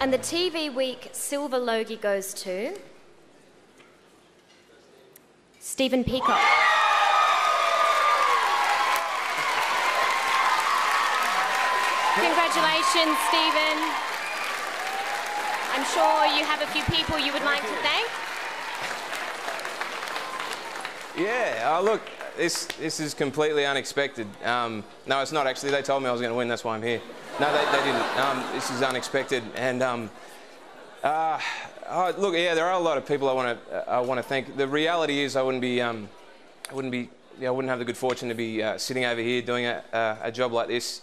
And the TV Week Silver Logie goes to Stephen Peacocke. Congratulations, Stephen. I'm sure you have a few people you would like to thank. Yeah, uh, look, this this is completely unexpected. Um, no, it's not actually. They told me I was going to win. That's why I'm here. No, they, they didn't. Um, this is unexpected, and um, uh, oh, look, yeah, there are a lot of people I want to I want to thank. The reality is, I wouldn't be um, I wouldn't be know, I wouldn't have the good fortune to be uh, sitting over here doing a, a, job like this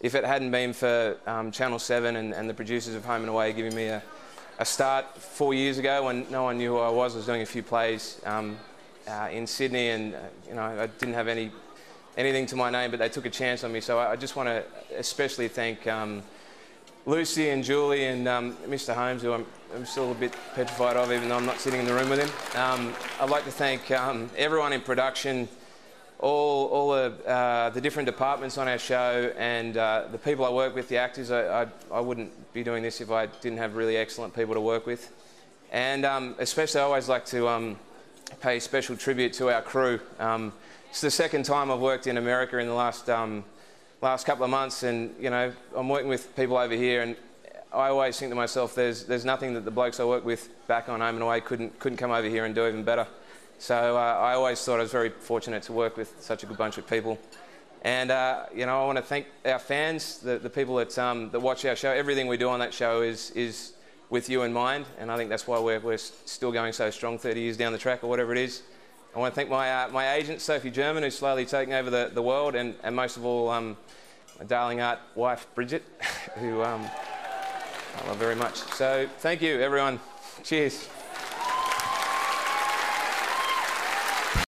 if it hadn't been for um, Channel 7 and, and, the producers of Home and Away giving me a, a, start four years ago when no one knew who I was. I was doing a few plays um, uh, in Sydney and uh, you know I didn't have any anything to my name, but they took a chance on me. So I, I just want to especially thank um, Lucy and Julie and um, Mr. Holmes, who I'm, I'm, still a bit petrified of, even though I'm not sitting in the room with him. Um, I'd like to thank um, everyone in production, all, all the, uh, the different departments on our show, and uh, the people I work with, the actors. I, I, I, wouldn't be doing this if I didn't have really excellent people to work with. And um, especially, I always like to um, pay special tribute to our crew. Um, it's the second time I've worked in America in the last um, last couple of months, and you know I'm working with people over here, and I always think to myself, there's there's nothing that the blokes I work with back on home and away couldn't couldn't come over here and do even better. So uh, I always thought I was very fortunate to work with such a good bunch of people. And uh, you know, I want to thank our fans, the, the people that um, that watch our show. Everything we do on that show is is with you in mind, and I think that's why we're we're still going so strong 30 years down the track or whatever it is. I want to thank my, uh, my agent, Sophie German, who's slowly taking over the, the world, and, and most of all, um, my darling art wife, Bridget, who um, I love very much. So thank you, everyone. Cheers.